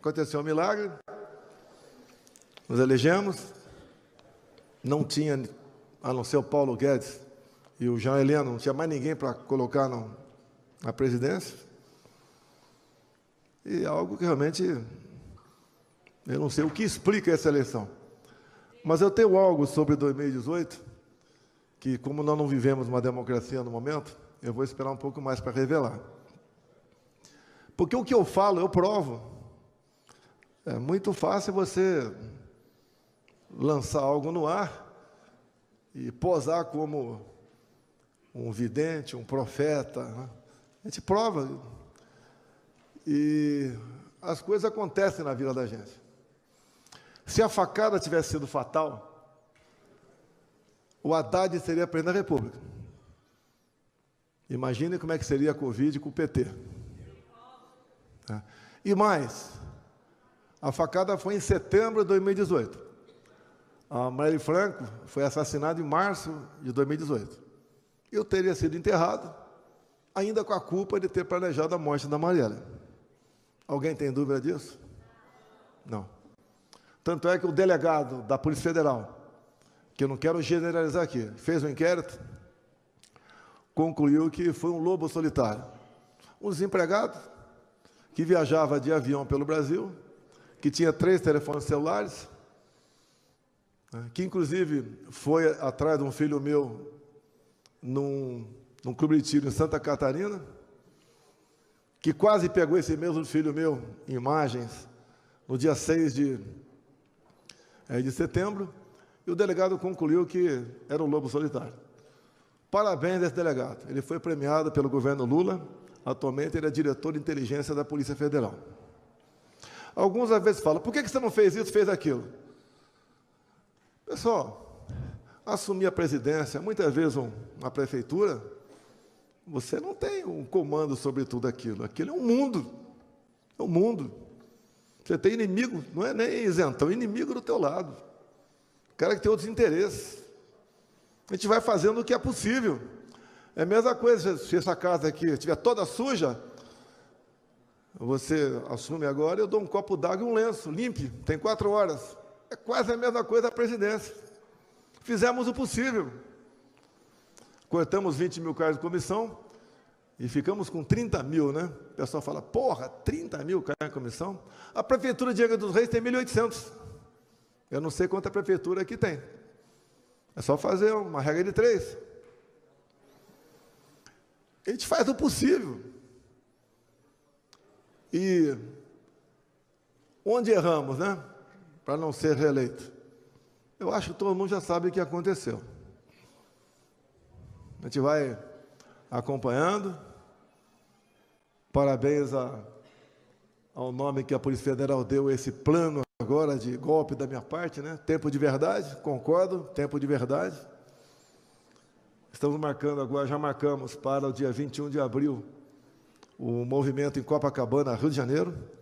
Aconteceu um milagre, nos elegemos, não tinha, a não ser o Paulo Guedes e o Jean Heleno, não tinha mais ninguém para colocar no, na presidência. E é algo que realmente eu não sei o que explica essa eleição. Mas eu tenho algo sobre 2018, que como nós não vivemos uma democracia no momento, eu vou esperar um pouco mais para revelar. Porque o que eu falo, eu provo. É muito fácil você lançar algo no ar e posar como um vidente, um profeta. Né? A gente prova. E as coisas acontecem na vida da gente. Se a facada tivesse sido fatal, o Haddad seria presidente da República. Imagine como é que seria a Covid com o PT. É. E mais, a facada foi em setembro de 2018. A Marielle Franco foi assassinada em março de 2018. Eu teria sido enterrado, ainda com a culpa de ter planejado a morte da Marielle. Alguém tem dúvida disso? Não. Tanto é que o delegado da Polícia Federal, que eu não quero generalizar aqui, fez um inquérito, concluiu que foi um lobo solitário. Um desempregado que viajava de avião pelo Brasil, que tinha três telefones celulares, né, que inclusive foi atrás de um filho meu num, num clube de tiro em Santa Catarina, que quase pegou esse mesmo filho meu em imagens no dia 6 de, é, de setembro, e o delegado concluiu que era um lobo solitário. Parabéns a esse delegado. Ele foi premiado pelo governo Lula. Atualmente ele é diretor de inteligência da Polícia Federal. Alguns às vezes falam, por que você não fez isso, fez aquilo? Pessoal, assumir a presidência, muitas vezes uma prefeitura, você não tem um comando sobre tudo aquilo. Aquilo é um mundo. É um mundo. Você tem inimigo, não é nem isentão, é inimigo do teu lado. cara que tem outros interesses. A gente vai fazendo o que é possível. É a mesma coisa se essa casa aqui estiver toda suja, você assume agora, eu dou um copo d'água e um lenço, limpe, tem quatro horas. É quase a mesma coisa a presidência. Fizemos o possível cortamos 20 mil cargos de comissão e ficamos com 30 mil, né? O pessoal fala, porra, 30 mil cargos de comissão? A prefeitura de Angra dos Reis tem 1.800. Eu não sei quanta prefeitura aqui tem. É só fazer uma regra de três. A gente faz o possível. E onde erramos, né? Para não ser reeleito. Eu acho que todo mundo já sabe o que aconteceu. A gente vai acompanhando. Parabéns a, ao nome que a Polícia Federal deu esse plano agora de golpe da minha parte, né? Tempo de verdade, concordo, tempo de verdade. Estamos marcando agora, já marcamos para o dia 21 de abril o movimento em Copacabana, Rio de Janeiro.